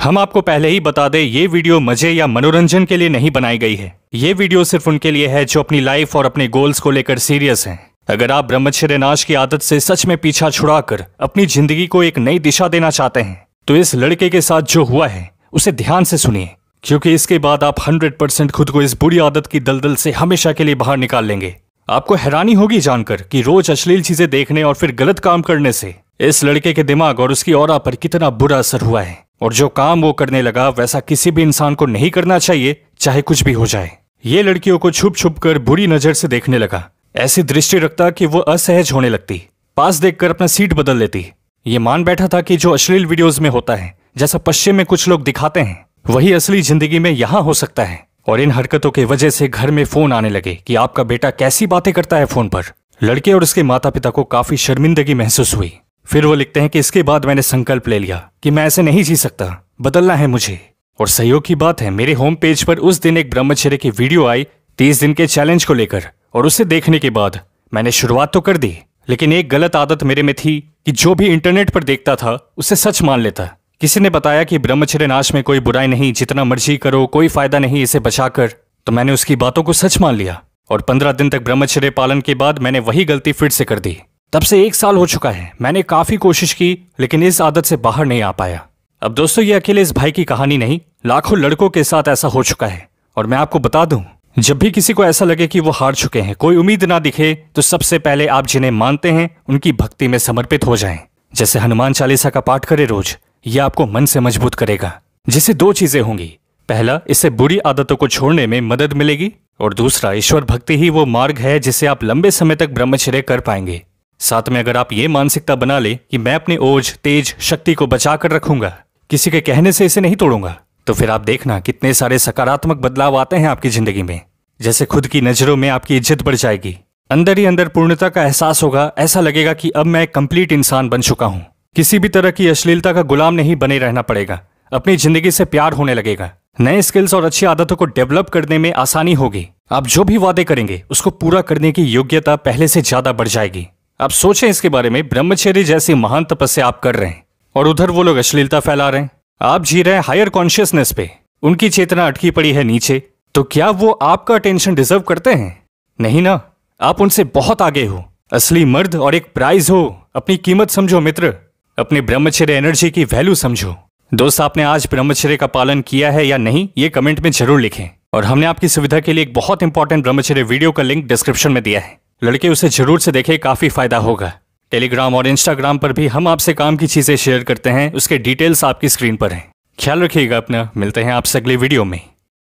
हम आपको पहले ही बता दें, ये वीडियो मज़े या मनोरंजन के लिए नहीं बनाई गई है। ये वीडियो सिर्फ़ उनके लिए है जो अपनी लाइफ और अपने गोल्स को लेकर सीरियस हैं। अगर आप ब्रह्मचर्य नाश की आदत से सच में पीछा छुड़ाकर अपनी ज़िंदगी को एक नई दिशा देना चाहते हैं तो इस लड़के के साथ जो हुआ है, उसे ध्यान से सुनिए, क्योंकि इसके बाद आप हंड्रेड परसेंट खुद को इस बुरी आदत की दलदल से हमेशा के लिए बाहर निकाल लेंगे। आपको हैरानी होगी जानकर कि रोज अश्लील चीज़ें देखने और फिर गलत काम करने से इस लड़के के दिमाग और उसकी और पर कितना बुरा असर हुआ है। और जो काम वो करने लगा, वैसा किसी भी इंसान को नहीं करना चाहिए, चाहे कुछ भी हो जाए। ये लड़कियों को छुप छुप कर बुरी नज़र से देखने लगा। ऐसी दृष्टि रखता कि वो असहज होने लगती। पास देखकर अपना सीट बदल लेती। ये मान बैठा था कि जो अश्लील वीडियोस में होता है, जैसा पश्चिम में कुछ लोग दिखाते हैं, वही असली ज़िंदगी में यहाँ हो सकता है। और इन हरकतों की वजह से घर में फ़ोन आने लगे कि आपका बेटा कैसी बातें करता है फ़ोन पर। लड़के और उसके माता पिता को काफ़ी शर्मिंदगी महसूस हुई। फिर वो लिखते हैं कि इसके बाद मैंने संकल्प ले लिया कि मैं ऐसे नहीं जी सकता। बदलना है मुझे। और सहयोग की बात है, मेरे होम पेज पर उस दिन एक ब्रह्मचर्य की वीडियो आई, तीस दिन के चैलेंज को लेकर। और उसे देखने के बाद मैंने शुरुआत तो कर दी, लेकिन एक गलत आदत मेरे में थी कि जो भी इंटरनेट पर देखता था, उसे सच मान लेता। किसी ने बताया कि ब्रह्मचर्य नाश में कोई बुराई नहीं, जितना मर्ज़ी करो, कोई फ़ायदा नहीं इसे बचाकर तो मैंने उसकी बातों को सच मान लिया। और पंद्रह दिन तक ब्रह्मचर्य पालन के बाद मैंने वही गलती फिर से कर दी। तब से एक साल हो चुका है। मैंने काफ़ी कोशिश की, लेकिन इस आदत से बाहर नहीं आ पाया। अब दोस्तों, ये अकेले इस भाई की कहानी नहीं, लाखों लड़कों के साथ ऐसा हो चुका है। और मैं आपको बता दूँ, जब भी किसी को ऐसा लगे कि वो हार चुके हैं, कोई उम्मीद ना दिखे तो सबसे पहले आप जिन्हें मानते हैं, उनकी भक्ति में समर्पित हो जाएँ। जैसे हनुमान चालीसा का पाठ करे रोज, ये आपको मन से मज़बूत करेगा। जिससे दो चीज़ें होंगी। पहला, इससे बुरी आदतों को छोड़ने में मदद मिलेगी। और दूसरा, ईश्वर भक्ति ही वो मार्ग है जिसे आप लंबे समय तक ब्रह्मचर्य कर पाएँगे। साथ में अगर आप ये मानसिकता बना ले कि मैं अपने ओज तेज, शक्ति को बचा कर रखूँगा, किसी के कहने से इसे नहीं तोड़ूँगा तो फिर आप देखना कितने सारे सकारात्मक बदलाव आते हैं आपकी ज़िंदगी में। जैसे खुद की नज़रों में आपकी इज़्ज़त बढ़ जाएगी। अंदर ही अंदर पूर्णता का एहसास होगा, ऐसा लगेगा कि अब मैं कंप्लीट इंसान बन चुका हूँ। किसी भी तरह की अश्लीलता का गुलाम नहीं बने रहना पड़ेगा। अपनी ज़िंदगी से प्यार होने लगेगा। नए स्किल्स और अच्छी आदतों को डेवलप करने में आसानी होगी। आप जो भी वादे करेंगे, उसको पूरा करने की योग्यता पहले से ज़्यादा बढ़ जाएगी। आप सोचें इसके बारे में, ब्रह्मचर्य जैसी महान तपस्या आप कर रहे हैं, और उधर वो लोग अश्लीलता फैला रहे हैं। आप जी रहे हैं हायर कॉन्शियसनेस पे। उनकी चेतना अटकी पड़ी है नीचे। तो क्या वो आपका अटेंशन डिजर्व करते हैं? नहीं ना। आप उनसे बहुत आगे हो। असली मर्द और एक प्राइज हो। अपनी कीमत समझो मित्र। अपनी ब्रह्मचर्य एनर्जी की वैल्यू समझो। दोस्त, आपने आज ब्रह्मचर्य का पालन किया है या नहीं, ये कमेंट में ज़रूर लिखें। और हमने आपकी सुविधा के लिए एक बहुत इंपॉर्टेंट ब्रह्मचर्य वीडियो का लिंक डिस्क्रिप्शन में दिया है। लड़के उसे ज़रूर से देखे, काफ़ी फ़ायदा होगा। टेलीग्राम और इंस्टाग्राम पर भी हम आपसे काम की चीज़ें शेयर करते हैं, उसके डिटेल्स आपकी स्क्रीन पर हैं। ख्याल रखिएगा अपना, मिलते हैं आपसे अगले वीडियो में।